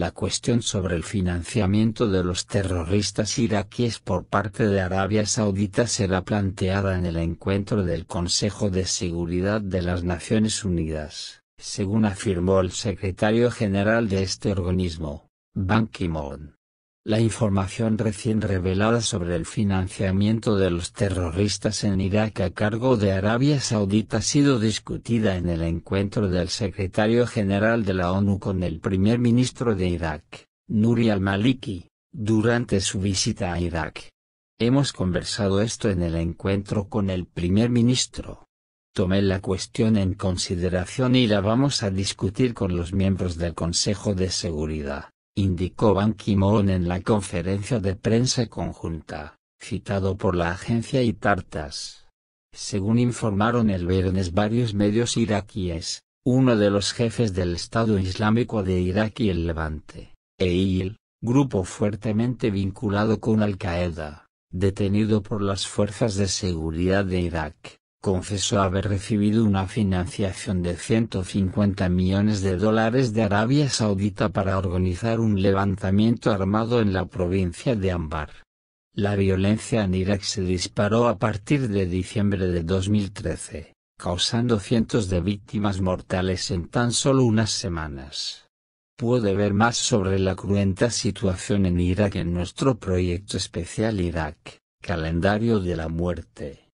La cuestión sobre el financiamiento de los terroristas iraquíes por parte de Arabia Saudita será planteada en el encuentro del Consejo de Seguridad de las Naciones Unidas, según afirmó el secretario general de este organismo, Ban Ki-moon. La información recién revelada sobre el financiamiento de los terroristas en Irak a cargo de Arabia Saudita ha sido discutida en el encuentro del secretario general de la ONU con el primer ministro de Irak, Nuri al-Maliki, durante su visita a Irak. Hemos conversado esto en el encuentro con el primer ministro. Tomé la cuestión en consideración y la vamos a discutir con los miembros del Consejo de Seguridad indicó Ban Ki-moon en la conferencia de prensa conjunta, citado por la agencia Itartas. Según informaron el viernes varios medios iraquíes, uno de los jefes del Estado Islámico de Irak y el Levante, EIL, grupo fuertemente vinculado con Al-Qaeda, detenido por las fuerzas de seguridad de Irak, confesó haber recibido una financiación de 150 millones de dólares de Arabia Saudita para organizar un levantamiento armado en la provincia de Ambar. La violencia en Irak se disparó a partir de diciembre de 2013, causando cientos de víctimas mortales en tan solo unas semanas. Puede ver más sobre la cruenta situación en Irak en nuestro proyecto especial Irak, Calendario de la Muerte